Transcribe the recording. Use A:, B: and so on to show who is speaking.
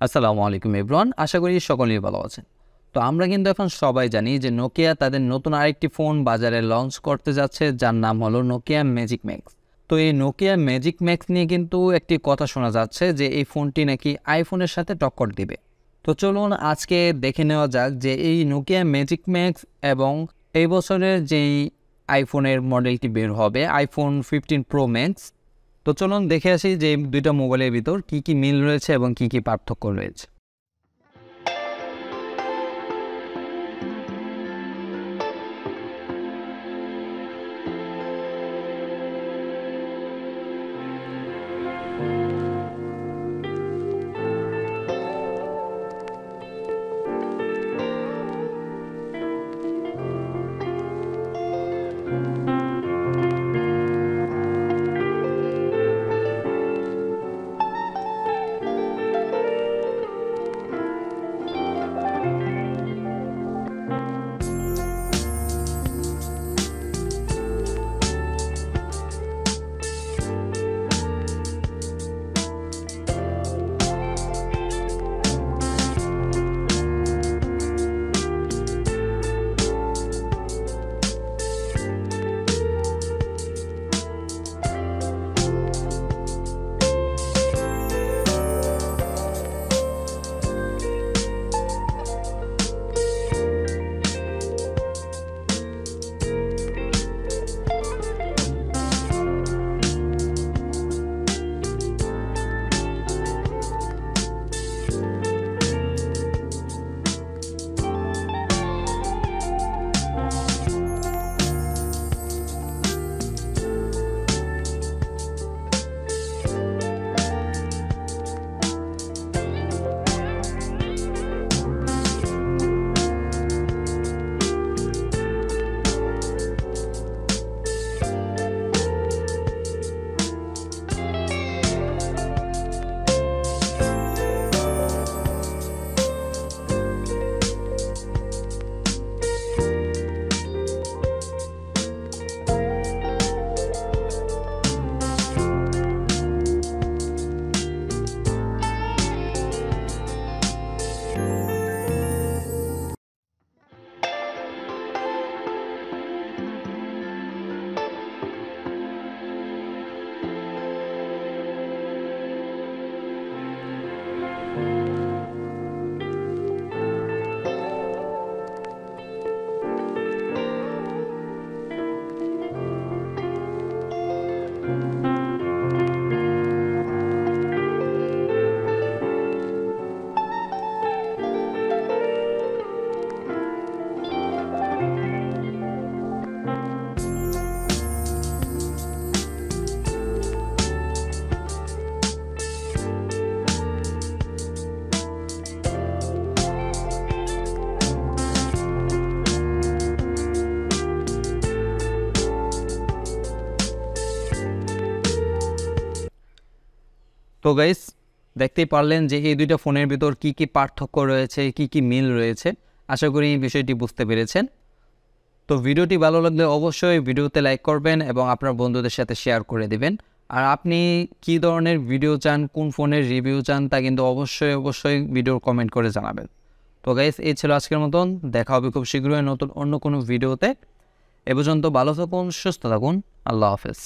A: আসসালামু আলাইকুম এব্রন আশা করি সকলেই ভালো আছেন। তো আমরা কিন্তু এখন সবাই জানি যে নোকিয়া তাদের নতুন আরেকটি ফোন বাজারে লঞ্চ করতে যাচ্ছে, যার নাম হলো নোকিয়া ম্যাজিক ম্যাক্স তো এই নোকিয়া ম্যাজিক ম্যাক্স নিয়ে কিন্তু একটি কথা শোনা যাচ্ছে যে এই ফোনটি নাকি আইফোনের সাথে টক্কর দিবে। তো চলুন আজকে দেখে নেওয়া যাক যে এই নোকিয়া ম্যাজিক ম্যাক্স এবং এই বছরের যেই আইফোনের মডেলটি বের হবে আইফোন ফিফটিন প্রো ম্যাক্স তো চলুন দেখে আসি যে দুইটা মোবাইলের ভিতর কি কি মিল রয়েছে এবং কি কি পার্থক্য রয়েছে। তো গাইস দেখতেই পারলেন যে এই দুইটা ফোনের ভিতর কি কি পার্থক্য রয়েছে, কি কি মিল রয়েছে। আশা করি এই বিষয়টি বুঝতে পেরেছেন। তো ভিডিওটি ভালো লাগলে অবশ্যই ভিডিওতে লাইক করবেন এবং আপনার বন্ধুদের সাথে শেয়ার করে দিবেন। আর আপনি কি ধরনের ভিডিও চান, কোন ফোনের রিভিউ চান, তা কিন্তু অবশ্যই অবশ্যই ভিডিওর কমেন্ট করে জানাবেন। তো গাইস এই ছিল আজকের মতন। দেখা হবে খুব শীঘ্রই নতুন, অন্য কোনো ভিডিওতে এ পর্যন্ত ভালো থাকুন, সুস্থ থাকুন। আল্লাহ হাফেজ।